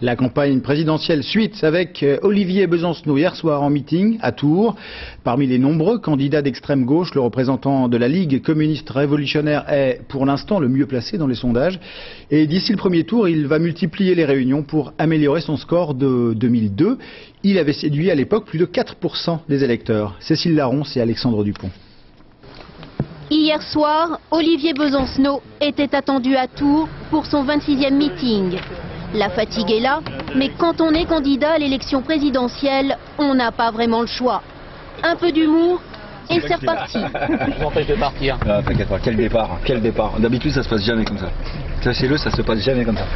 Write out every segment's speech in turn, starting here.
La campagne présidentielle suite avec euh, Olivier Besancenot hier soir en meeting à Tours. Parmi les nombreux candidats d'extrême gauche, le représentant de la Ligue communiste révolutionnaire est pour l'instant le mieux placé dans les sondages. Et d'ici le premier tour, il va multiplier les réunions pour améliorer son score de 2002. Il avait séduit à l'époque plus de 4% des électeurs. Cécile Laronce et Alexandre Dupont. Hier soir, Olivier Besancenot était attendu à Tours pour son 26e meeting. La fatigue est là, mais quand on est candidat à l'élection présidentielle, on n'a pas vraiment le choix. Un peu d'humour et c'est reparti. Je vous empêche de partir. Ah, t'inquiète pas, quel départ, quel départ. D'habitude, ça se passe jamais comme ça. Sachez-le, ça se passe jamais comme ça.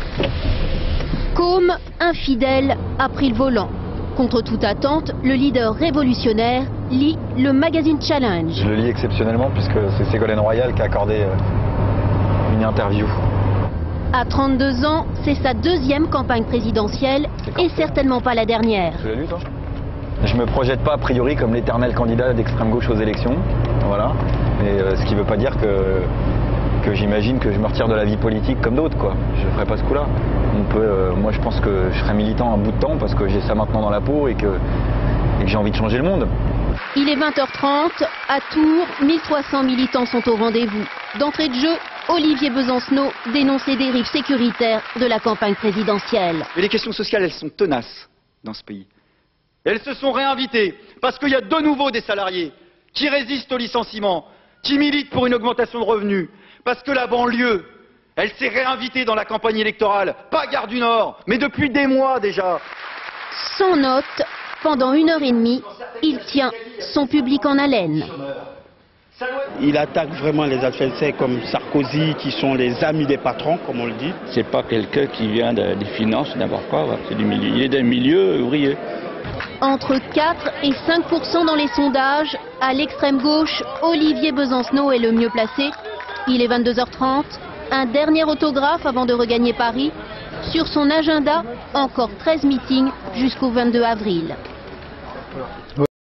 Côme, infidèle, a pris le volant. Contre toute attente, le leader révolutionnaire lit le magazine Challenge. Je le lis exceptionnellement puisque c'est Ségolène Royal qui a accordé euh, une interview. À 32 ans, c'est sa deuxième campagne présidentielle et certainement pas la dernière. Tu l'as lu toi? Je me projette pas a priori comme l'éternel candidat d'extrême gauche aux élections. Voilà. Et euh, ce qui veut pas dire que, que j'imagine que je me retire de la vie politique comme d'autres quoi. Je ferai pas ce coup-là. On peut, euh, moi je pense que je serai militant un bout de temps parce que j'ai ça maintenant dans la peau et que, et que j'ai envie de changer le monde. Il est 20h30. À Tours, 1300 militants sont au rendez-vous. D'entrée de jeu, Olivier Besancenot dénonce les dérives sécuritaires de la campagne présidentielle. Mais les questions sociales, elles sont tenaces dans ce pays. Elles se sont réinvitées parce qu'il y a de nouveau des salariés qui résistent au licenciement, qui militent pour une augmentation de revenus, parce que la banlieue, elle s'est réinvitée dans la campagne électorale, pas Gare du Nord, mais depuis des mois déjà. Sans note, pendant une heure et demie, il tient son public en haleine. Il attaque vraiment les adversaires comme Sarkozy, qui sont les amis des patrons, comme on le dit. C'est pas quelqu'un qui vient de- des finances, n'importe quoi. C'est du milieu, il est d'un milieu ouvrier. Entre 4 et 5 dans les sondages, à l'extrême gauche, Olivier Besancenot est le mieux placé. Il est 22h30. Un dernier autographe avant de regagner Paris. Sur son agenda, encore 13 meetings jusqu'au 22 avril.